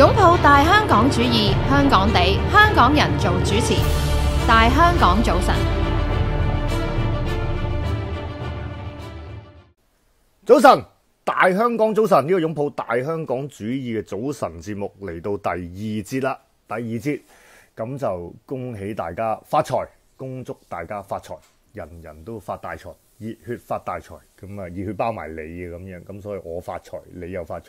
擁抱大香港主義，香港地，香港人做主持。大香港早晨，早晨，大香港早晨呢、個擁抱大香港主義嘅早晨節目嚟到第二節啦，第二節咁就恭喜大家發財，恭祝大家發財，人人都發大財，熱血發大財，咁啊熱血包埋你嘅咁樣，咁所以我發財，你又發財，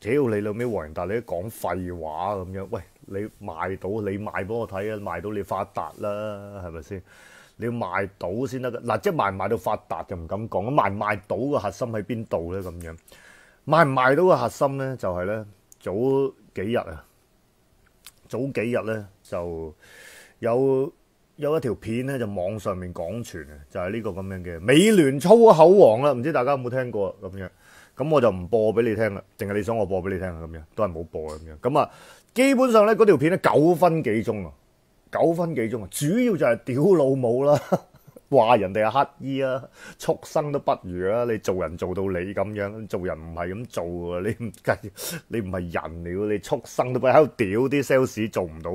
屌你老尾黃仁達，你都講廢話咁樣。喂，你賣到你賣俾我睇啊，賣到你發達啦，係咪先？你要賣到先得㗎。嗱，即係賣唔賣到發達就唔敢講，咁賣唔賣到個核心喺邊度咧？咁樣。賣唔賣到個核心咧，就係、咧早幾日啊，早幾日咧就有有一條片咧，就網上面廣傳啊，就係、呢個咁樣嘅美聯粗口王啦，唔知大家有冇聽過咁樣？咁我就唔播俾你聽啦，定係你想我播俾你聽啊？咁樣都係冇播咁樣。咁啊，基本上咧嗰條片咧九分幾鐘啊，九分幾鐘啊，主要就係屌老母啦。話人哋係乞衣啊，畜生都不如啊！你做人做到你咁樣，做人唔係咁做啊，你唔計，你唔係人嚟喎，你畜生都不如喺度屌啲 sales 做唔到，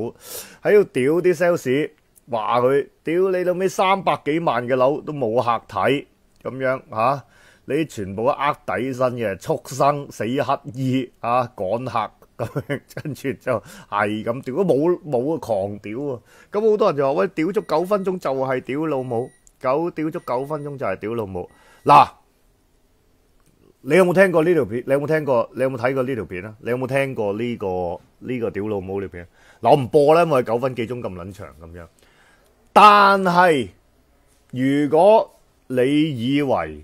喺度屌啲 sales 話佢屌你到尾三百幾萬嘅樓都冇客睇咁樣嚇、啊，你全部呃底薪嘅畜生死乞衣啊趕客。咁跟住就係咁屌，都冇冇狂屌啊！咁好多人就話喂，屌足九分鐘就係屌老母，九屌足九分鐘就係屌老母。嗱，你有冇聽過呢條片？你有冇聽過？你有冇睇過呢條片啊？你有冇聽過呢、個呢、个屌老母呢片？嗱，我唔播啦，因為九分幾鐘咁撚長咁樣。但係如果你以為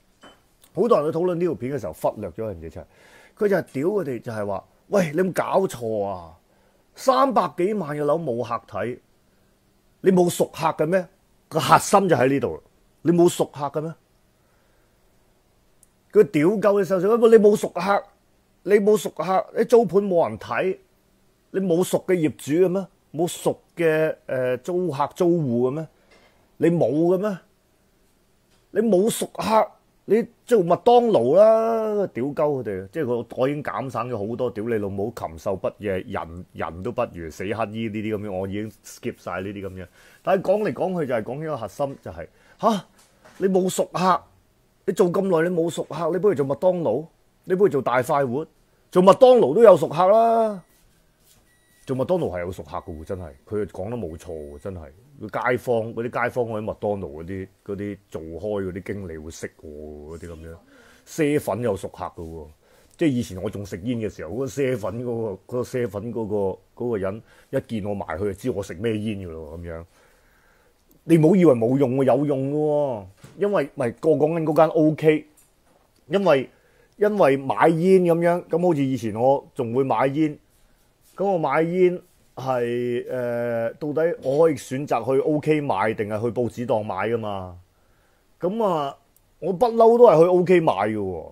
好多人去討論呢條片嘅時候，忽略咗樣嘢就係，佢就係屌佢哋，就係話。喂，你有冇搞錯啊？三百幾萬嘅樓冇客睇，你冇熟客嘅咩？個核心就喺呢度，你冇熟客嘅咩？佢屌鳩你手上，你冇熟客，你冇熟客，你租盤冇人睇，你冇熟嘅業主嘅咩？冇熟嘅誒租客租戶嘅咩？你冇嘅咩？你冇熟客。你做麥當勞啦，屌鳩佢哋，即係我我已經減省咗好多屌你老母禽獸不如，人人都不如死乞衣呢啲咁樣，我已經 skip 晒呢啲咁樣。但係講嚟講去就係講呢個核心就係、是、吓，你冇熟客，你做咁耐你冇熟客，你不如做麥當勞，你不如做大快活，做麥當勞都有熟客啦。做麥當勞係有熟客噶喎，真係佢講得冇錯喎，真係。街坊嗰啲街坊喺麥當勞嗰啲嗰啲做開嗰啲經理會識我嗰啲咁樣，啡粉有熟客嘅喎，即係以前我仲食煙嘅時候，嗰個啡粉嗰個嗰個啡粉嗰個嗰個人一見我埋去就知我食咩煙嘅咯咁樣。你唔好以為冇用喎，有用嘅喎，因為咪個講緊嗰間 OK，因為因為買煙咁樣，咁好似以前我仲會買煙。咁我買煙係誒、呃，到底我可以選擇去 OK 買定係去報紙檔買噶嘛？咁啊，我不嬲都係去 OK 買嘅喎，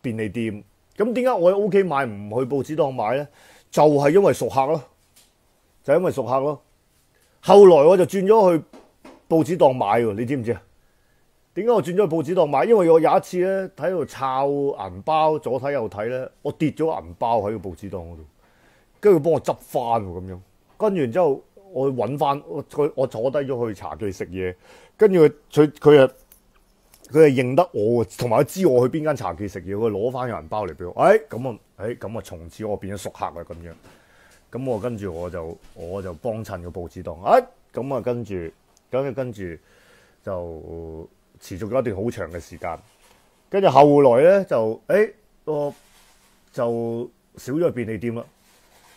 便利店。咁點解我喺 OK 買唔去報紙檔買咧？就係、因為熟客咯，就、因為熟客咯。後來我就轉咗去報紙檔買喎，你知唔知啊？點解我轉咗去報紙檔買？因為我有一次咧喺度抄銀包，左睇右睇咧，我跌咗銀包喺個報紙檔嗰度。跟住幫我執翻喎咁樣，跟住然之後我揾翻我佢我坐低咗去茶記食嘢，跟住佢佢佢啊佢係認得我，同埋佢知我去邊間茶記食嘢，佢攞翻個銀包嚟俾我。誒咁啊誒咁啊，從此我變咗熟客啦咁樣。咁我跟住我就我就幫襯個報紙檔，啊咁啊跟住咁啊跟住就持續咗一段好長嘅時間，跟住後來咧就誒我就少咗便利店啦。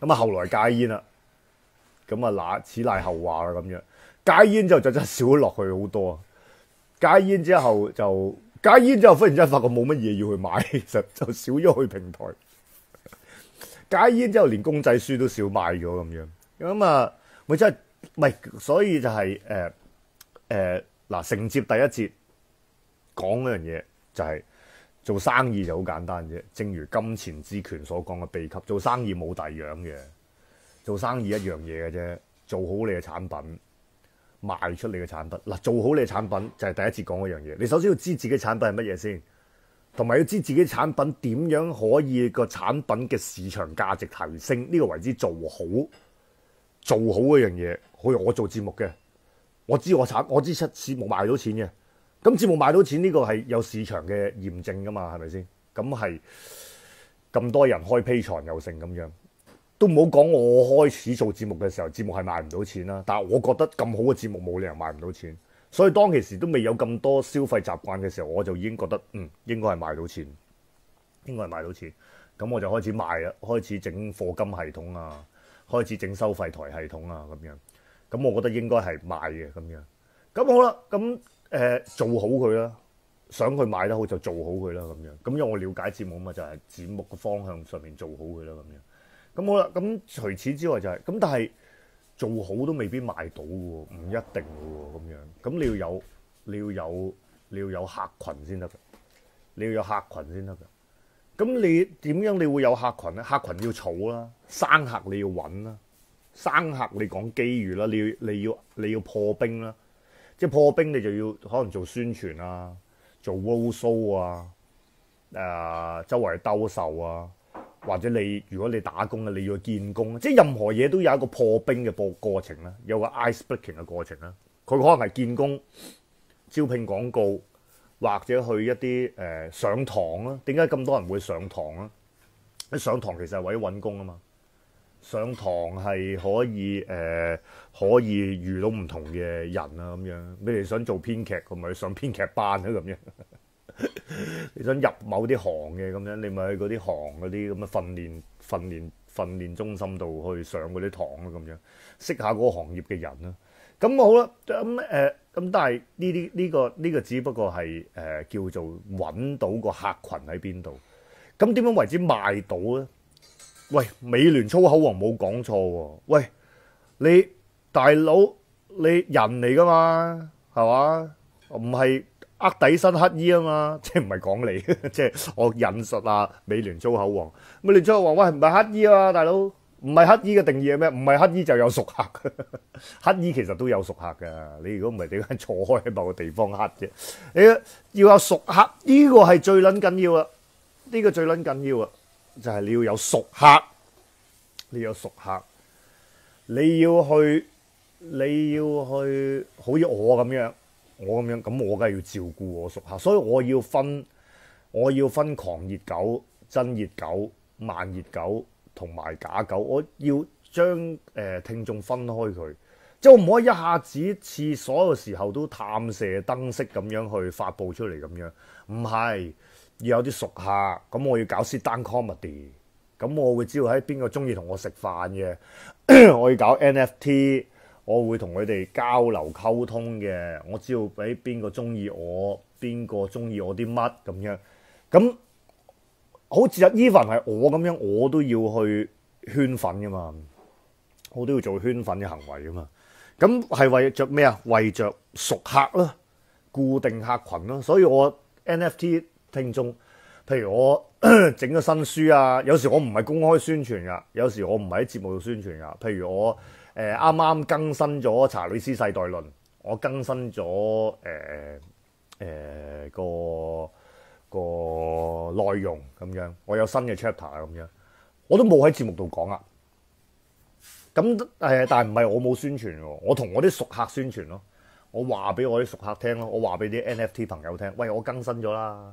咁啊，後來戒煙啦，咁啊，嗱此乃後話啦咁樣。戒煙之後就真係少咗落去好多！戒煙之後就戒煙之後，忽然之間發覺冇乜嘢要去買，其實就少咗去平台。戒煙之後，連公仔書都少買咗咁樣。咁啊，咪真係唔係？所以就係誒誒嗱，承接第一節講嗰樣嘢就係、做生意就好簡單啫，正如金錢之權所講嘅秘笈，做生意冇第二樣嘅，做生意一樣嘢嘅啫，做好你嘅產品，賣出你嘅產品。嗱，做好你嘅產品就係第一次講嗰樣嘢。你首先要知自己產品係乜嘢先，同埋要知自己產品點樣可以個產品嘅市場價值提升，呢、個為之做好。做好嗰樣嘢，好似我做節目嘅，我知我產，我知出節目賣到錢嘅。咁節目賣到錢呢個係有市場嘅驗證噶嘛，係咪先？咁係咁多人開 Patreon 又成咁樣，都唔好講我開始做節目嘅時候，節目係賣唔到錢啦。但係我覺得咁好嘅節目冇理由賣唔到錢，所以當其時都未有咁多消費習慣嘅時候，我就已經覺得嗯應該係賣到錢，應該係賣到錢。咁我就開始賣啦，開始整貨金系統啊，開始整收費台系統啊咁樣。咁我覺得應該係賣嘅咁樣。咁好啦，咁。誒、做好佢啦，想佢賣得好就做好佢啦咁樣。咁因為我了解節目嘛，就係、節目嘅方向上面做好佢啦咁樣。咁好啦，咁除此之外就係、咁，但係做好都未必賣到喎，唔一定嘅喎咁樣。咁你要有你要有你要有客群先得嘅，你要有客群先得嘅。咁你點樣你會有客群咧？客群要儲啦，生客你要揾啦，生客你講機遇啦，你要你要你要破冰啦。即係破冰，你就要可能做宣傳啊，做 w o l show 啊，誒、周圍兜售啊，或者你如果你打工啊，你要建工，即係任何嘢都有一個破冰嘅過過程啦，有個 ice breaking 嘅過程啦。佢可能係建工、招聘廣告，或者去一啲誒、上堂啦。點解咁多人會上堂啊？一上堂其實係為咗揾工啊嘛。上堂係可以誒、可以遇到唔同嘅人啊咁樣。你哋想做編劇，咁咪上編劇班啊咁樣。你想入某啲行嘅咁樣，你咪去嗰啲行嗰啲咁嘅訓練訓練訓練中心度去上嗰啲堂啊咁樣，識下嗰個行業嘅人啦。咁好啦，咁誒咁，但係呢啲呢個呢、個只不過係誒、叫做揾到個客群喺邊度。咁點樣為之賣到咧？喂，美聯粗口王冇講錯喎。喂，你大佬你人嚟噶嘛，係嘛？唔係呃底薪乞衣啊嘛，即係唔係講你，即係我引述啊美聯粗口王。美聯粗口王，喂唔係乞衣啊，大佬，唔係乞衣嘅定義係咩？唔係乞衣就有熟客，乞衣其實都有熟客㗎。你如果唔係點解坐開喺某個地方乞啫？你要有熟客，呢、個係最撚緊要啊！呢、個最撚緊要啊！就係你要有熟客，你要有熟客，你要去，你要去，好似我咁樣，我咁樣，咁我梗係要照顧我熟客，所以我要分，我要分狂熱狗、真熱狗、慢熱狗同埋假狗，我要將誒、呃、聽眾分開佢，即係我唔可以一下子似所有時候都探射燈式咁樣去發布出嚟咁樣，唔係。要有啲熟客，咁我要搞 sit down comedy，咁我會知道喺邊個中意同我食飯嘅，我要搞 NFT，我會同佢哋交流溝通嘅，我知道俾邊個中意我，邊個中意我啲乜咁樣，咁好似阿 even 係我咁樣，我都要去圈粉噶嘛，我都要做圈粉嘅行為噶嘛，咁係為着咩啊？為着熟客啦，固定客群啦，所以我 NFT。聽眾，譬如我 整咗新書啊，有時我唔係公開宣傳噶，有時我唔係喺節目度宣傳噶。譬如我誒啱啱更新咗查理斯世代論，我更新咗誒誒個個內容咁樣，我有新嘅 chapter 咁樣，我都冇喺節目度講啊。咁誒、但係唔係我冇宣傳喎，我同我啲熟客宣傳咯。我話俾我啲熟客聽咯，我話俾啲 NFT 朋友聽，喂，我更新咗啦，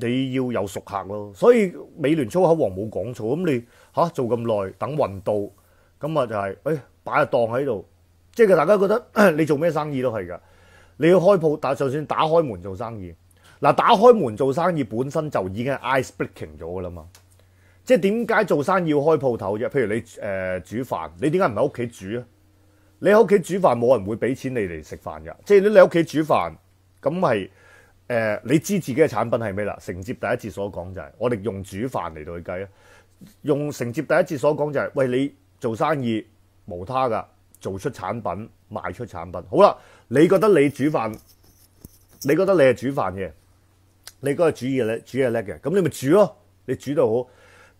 你要有熟客咯，所以美聯粗口王冇講錯，咁你吓、做咁耐等運到，咁啊就係誒擺個檔喺度，即係大家覺得 你做咩生意都係㗎，你要開鋪，但就算打開門做生意，嗱打開門做生意本身就已經係 ice breaking 咗㗎啦嘛。即係點解做生意要開鋪頭啫？譬如你誒、煮飯，你點解唔喺屋企煮啊？你喺屋企煮飯，冇人會俾錢你嚟食飯㗎。即係你喺屋企煮飯，咁係誒你知自己嘅產品係咩啦？承接第一節所講就係、我哋用煮飯嚟到去計啊。用承接第一節所講就係、是，喂你做生意無他㗎，做出產品賣出產品。好啦，你覺得你煮飯，你覺得你係煮飯嘅，你嗰個煮嘢叻，煮嘢叻嘅，咁你咪煮咯，你煮到好。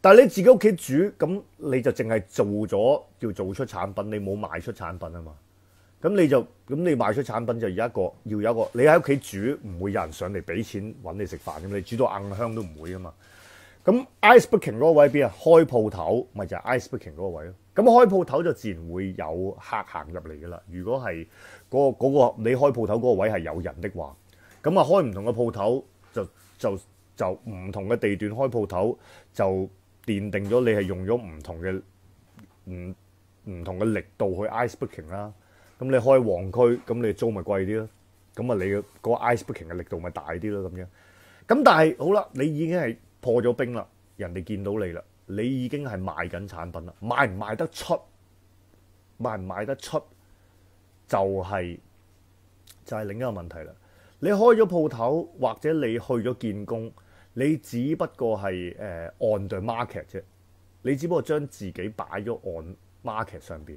但係你自己屋企煮，咁你就淨係做咗叫做出產品，你冇賣出產品啊嘛。咁你就咁你賣出產品就有一個要有一個，你喺屋企煮唔會有人上嚟俾錢揾你食飯咁，你煮到硬香都唔會啊嘛。咁 ice booking 嗰個位邊啊？開鋪頭咪就係 ice booking 嗰個位咯。咁開鋪頭就自然會有客行入嚟噶啦。如果係嗰個嗰個你開鋪頭嗰個位係有人的話，咁啊開唔同嘅鋪頭就就就唔同嘅地段開鋪頭就。奠定咗你係用咗唔同嘅唔唔同嘅力度去 ice booking 啦。咁你開旺區，咁你租咪貴啲咯。咁啊，你個 ice breaking 嘅力度咪大啲咯。咁樣咁，但係好啦，你已經係破咗冰啦，人哋見到你啦，你已經係賣緊產品啦，賣唔賣得出，賣唔賣得出就係就係另一個問題啦。你開咗鋪頭，或者你去咗建工。你只不過係誒 on the market 啫，你只不過將自己擺咗 on market 上邊。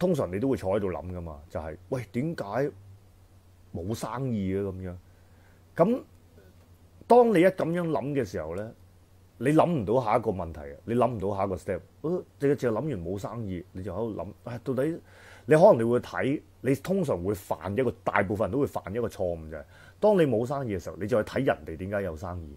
通常你都會坐喺度諗噶嘛，就係喂，點解冇生意啊咁樣？咁當你一咁樣諗嘅時候咧，你諗唔到下一個問題啊！你諗唔到下一個 step，你淨係諗完冇生意，你就喺度諗，啊到底你可能你會睇，你通常會犯一個大部分人都會犯一個錯誤就係，當你冇生意嘅時候，你就去睇人哋點解有生意。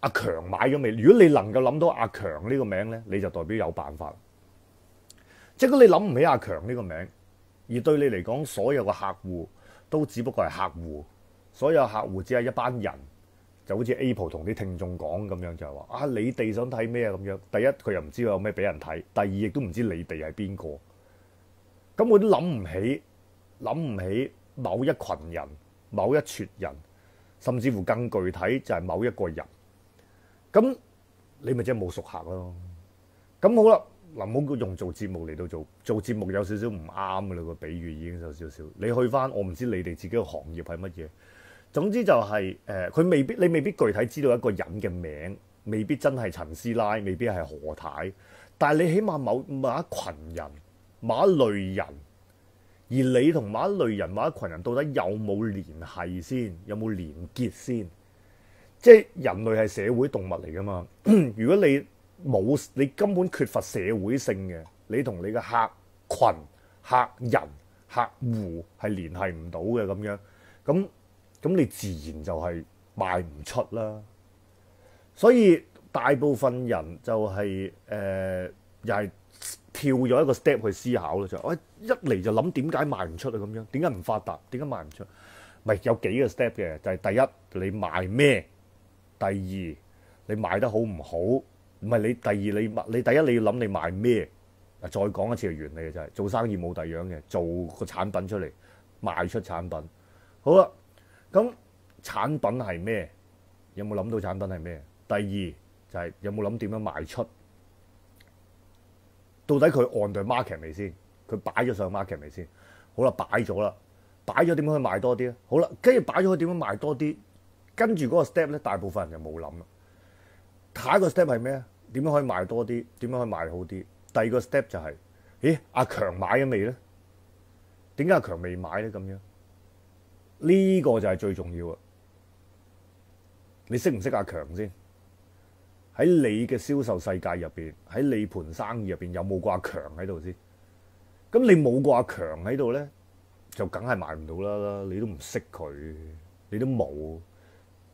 阿強買咗未？如果你能夠諗到阿強呢個名咧，你就代表有辦法。即係如果你諗唔起阿強呢個名，而對你嚟講，所有嘅客戶都只不過係客戶，所有客戶只係一班人，就好似 Apple 同啲聽眾講咁樣，就係話啊，你哋想睇咩啊咁樣？第一佢又唔知道有咩俾人睇，第二亦都唔知你哋係邊個。咁我都諗唔起，諗唔起某一群人、某一撮人，甚至乎更具體就係某一個人。咁你咪即係冇熟客咯。咁好啦，嗱唔好用做節目嚟到做做節目有少少唔啱噶啦，個比喻已經有少少。你去翻我唔知你哋自己個行業係乜嘢。總之就係、是、誒，佢、未必你未必具體知道一個人嘅名，未必真係陳師奶，未必係何太。但係你起碼某某一群人、某一類人，而你同某一類人、某一群人到底有冇聯繫先？有冇連結先？即係人類係社會動物嚟噶嘛？如果你冇，你根本缺乏社會性嘅，你同你嘅客群、客人、客戶係聯繫唔到嘅咁樣，咁咁你自然就係賣唔出啦。所以大部分人就係、誒，又係跳咗一個 step 去思考咯，就我一嚟就諗點解賣唔出啊？咁樣點解唔發達？點解賣唔出？咪有幾個 step 嘅，就係、第一你賣咩？第二你賣得好唔好？唔係你第二你你第一你要諗你賣咩？啊，再講一次嘅原理嘅就係、做生意冇第二樣嘅，做個產品出嚟賣出產品。好啦，咁產品係咩？有冇諗到產品係咩？第二就係、有冇諗點樣賣出？到底佢 on the market 未先？佢擺咗上 market 未先？好啦，擺咗啦，擺咗點樣去賣多啲咧？好啦，跟住擺咗佢點樣賣多啲？跟住嗰個 step 咧，大部分人就冇諗啦。下一個 step 係咩？點樣可以賣多啲？點樣可以賣好啲？第二個 step 就係、咦，阿強買咗未咧？點解阿強未買咧？咁樣呢、個就係最重要啊！你識唔識阿強先？喺你嘅銷售世界入邊，喺你盤生意入邊有冇個阿強喺度先？咁你冇個阿強喺度咧，就梗係賣唔到啦！你都唔識佢，你都冇，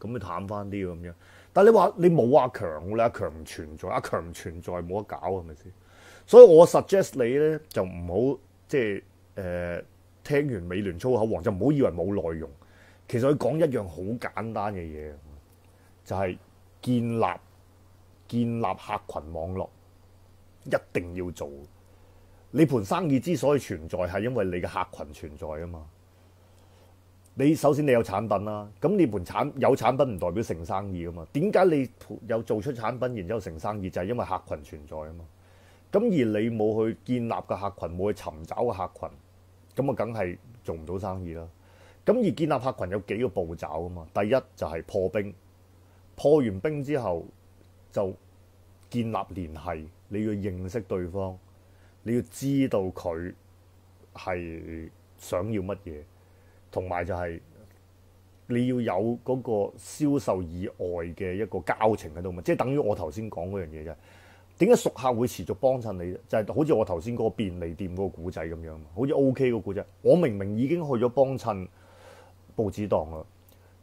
咁咪淡翻啲咁樣。但係你話你冇阿強，你阿強唔存在，阿強唔存在冇得搞係咪先？所以我 suggest 你咧就唔好即係誒、呃、聽完美聯粗口王就唔好以為冇內容。其實佢講一樣好簡單嘅嘢，就係、建立建立客群網絡，一定要做。你盤生意之所以存在，係因為你嘅客群存在啊嘛。你首先你有產品啦，咁你盤產有產品唔代表成生意噶嘛？點解你有做出產品，然之後成生意就係、因為客群存在啊嘛？咁而你冇去建立個客群，冇去尋找個客群，咁啊梗係做唔到生意啦。咁而建立客群有幾個步驟啊嘛？第一就係破冰，破完冰之後就建立聯繫，你要認識對方，你要知道佢係想要乜嘢。同埋就係你要有嗰個銷售以外嘅一個交情喺度嘛，即係等於我頭先講嗰樣嘢啫。點解熟客會持續幫襯你？就係、好似我頭先嗰個便利店嗰個古仔咁樣，好似 O K 個古仔。我明明已經去咗幫襯報紙檔啦，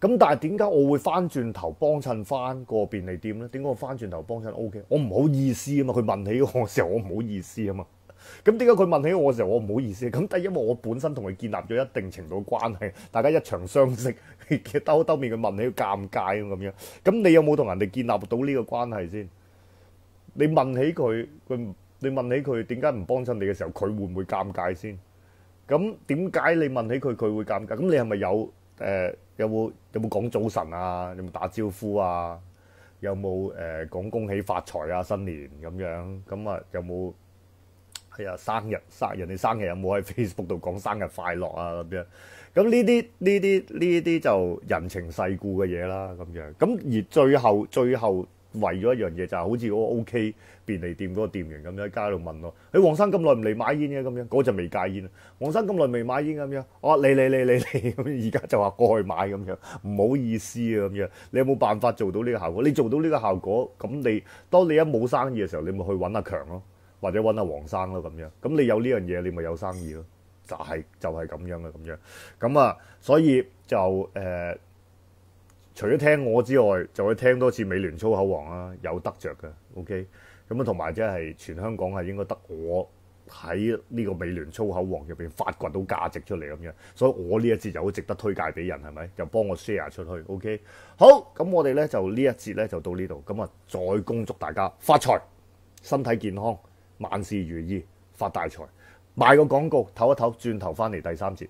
咁但係點解我會翻轉頭幫襯翻個便利店咧？點解我翻轉頭幫襯 O K？我唔好意思啊嘛，佢問起我嘅時候，我唔好意思啊嘛。咁點解佢問起我嘅時候，我唔好意思？咁但係因為我本身同佢建立咗一定程度嘅關係，大家一場相識，兜兜面佢問起，尷尬咁樣。咁你有冇同人哋建立到呢個關係先？你問起佢，佢你問起佢點解唔幫襯你嘅時候，佢會唔會尷尬先？咁點解你問起佢，佢會尷尬？咁你係咪有誒、有冇有冇講早晨啊？有冇打招呼啊？有冇誒講恭喜發財啊？新年咁樣咁啊？有冇？係啊，生日生人哋生日有冇喺 Facebook 度講生日快樂啊咁樣？咁呢啲呢啲呢啲就人情世故嘅嘢啦咁樣。咁而最後最後為咗一樣嘢就係好似嗰個 OK 便利店嗰個店員咁樣喺街度問我：你黃生咁耐唔嚟買煙嘅咁樣？嗰陣未戒煙啊！黃生咁耐未買煙咁樣？我話嚟嚟嚟嚟嚟咁，而家就話過去買咁樣，唔好意思啊咁樣。你有冇辦法做到呢個效果？你做到呢個效果，咁你當你一冇生意嘅時候，你咪去揾阿強咯。或者揾阿黃生咯咁樣，咁你有呢樣嘢，你咪有生意咯，就係、就係、咁樣嘅咁樣。咁啊，所以就誒、除咗聽我之外，就可以聽多次美聯粗口王啦，有得着嘅。OK，咁啊，同埋即係全香港係應該得我喺呢個美聯粗口王入邊發掘到價值出嚟咁樣，所以我呢一節就好值得推介俾人，係咪？就幫我 share 出去。OK，好，咁我哋咧就呢一節咧就到呢度，咁啊再恭祝大家發財。身體健康，萬事如意，發大財。賣個廣告，唞一唞，轉頭翻嚟第三節。